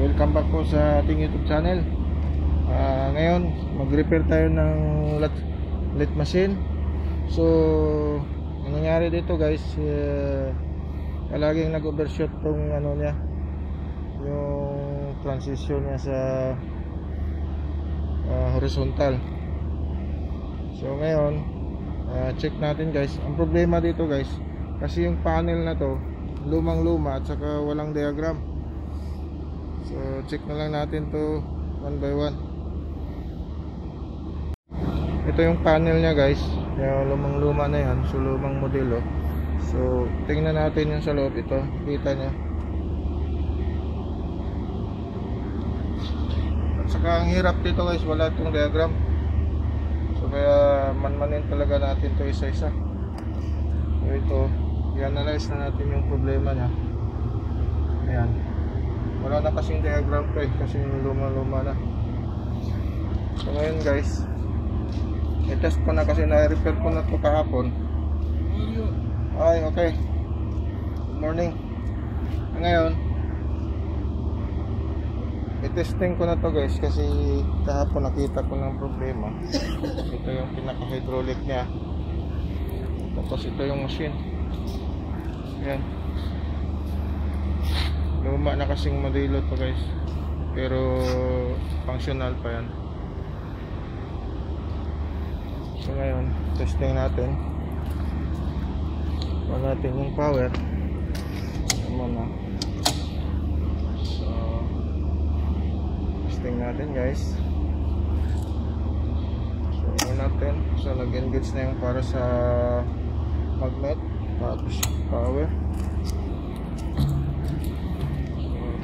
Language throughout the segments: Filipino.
welcome back po sa ating YouTube channel. Ah, ngayon, mag-repair tayo ng lat lit machine. So, ang nangyari dito guys, uh, palaging nag-overshoot tong ano niya, yung transition niya sa ah, horizontal. So, ngayon, ah, check natin guys. Ang problema dito guys, kasi yung panel na to, lumang-luma at saka walang diagram. So check na lang natin to one by one. Ito yung panel niya guys. Yung lumang-luma na yan. So lumang modelo. So tingnan natin yung sa loob ito. Kita niya. At saka ang hirap dito guys, wala itong diagram. So kaya manmanin talaga natin to isa-isa. So ito, i-analyze na natin yung problema niya. Ayan. Wala na kasing diagram ko eh, kasi luma-luma na. So ngayon guys, i-test ko na kasi na-repair ko na to kahapon. Ay, okay. Good morning. Ngayon, i-testing ko na to guys kasi kahapon nakita ko ng problema. Ito yung pinaka-hydraulic niya. Tapos ito yung machine. Ayan. Luma na kasing modelo to guys. Pero functional pa yan. So ngayon, testing natin. Kuha natin yung power. Tama na. So, testing natin guys. So, natin. So, nag-engage na yung para sa magnet. Tapos, power.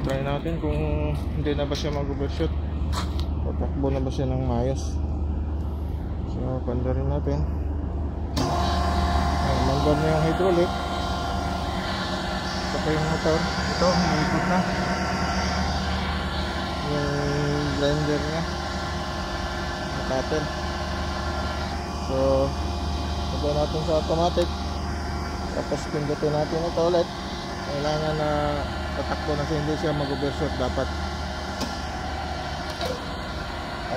So, try natin kung hindi na ba siya mag-overshoot. Tatakbo na ba siya ng maayos. So, panda rin natin. Manggan na yung hydraulic. Pa yung motor. Ito, maikot na. Yung blender niya. Nakatin. So, lagyan natin sa automatic. Tapos pindutin natin ito ulit. Kailangan na tatakbo na siya, hindi siya mag-overshoot dapat.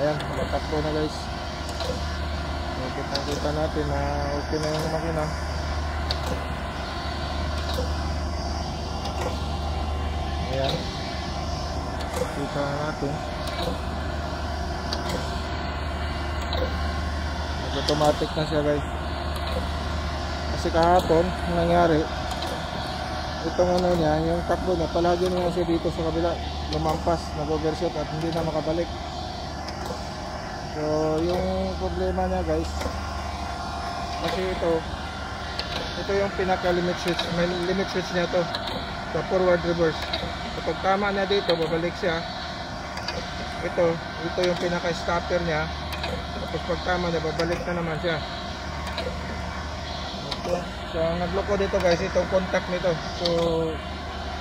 Ayan, tatakbo na guys. Nakita kita natin na okay na yung makina. Ayan. Kita na natin. Nag-automatic na siya guys. Kasi kahapon, ang nangyari, itong ano niya, yung takbo niya, palagi niya siya dito sa kabila, lumampas, nag-overshoot at hindi na makabalik. So, yung problema niya guys, kasi ito, ito yung pinaka limit switch, may limit switch niya to, sa forward reverse. Kapag tama na dito, babalik siya. Ito, ito yung pinaka stopper niya. Tapos pag tama niya, babalik na naman siya. Okay. So, ang nagloko dito guys, itong contact nito. So,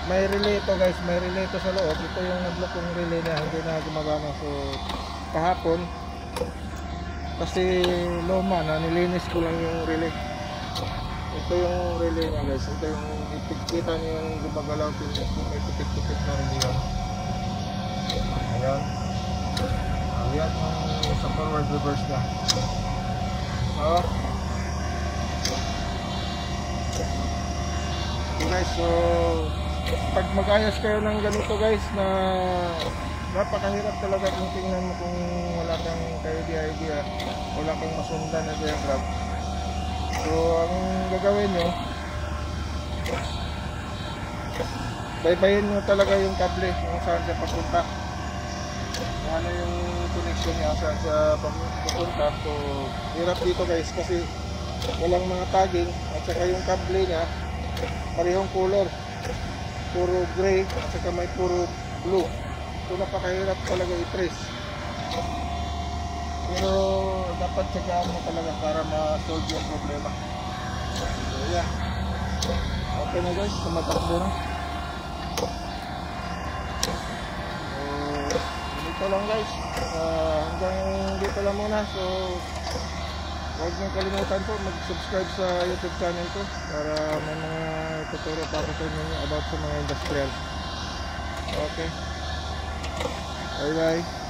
may relay ito guys, may relay ito sa loob. Ito yung naglokong relay niya, hindi na gumagana. So, kahapon, kasi luma na, nilinis ko lang yung relay. Ito yung relay niya guys. Ito yung ipikita niyo yung gumagalaw yung may tipik-tipik na relay yan. Ayan. Ayan yung sa forward reverse niya. So, Okay guys, so pag mag-ayos kayo ng ganito guys na napakahirap talaga kung tingnan mo kung wala kang idea idea wala kang masundan na diagram so ang gagawin nyo baybayin nyo talaga yung kable kung saan siya papunta. Ano yung connection niya saan siya papunta. So hirap dito guys kasi walang mga tagging at saka yung kable niya parehong color. Puro gray at saka may puro blue. So napakahirap talaga i-trace. Pero dapat tsagaan mo talaga para ma-solve yung problema. So yeah. Okay na guys. Tumatakbo na. So dito lang guys. Uh, hanggang dito lang muna. So Huwag niyong kalimutan po mag-subscribe sa YouTube channel ko para may mga tuturo pa ako sa inyo about sa mga industrial. Okay. Bye bye.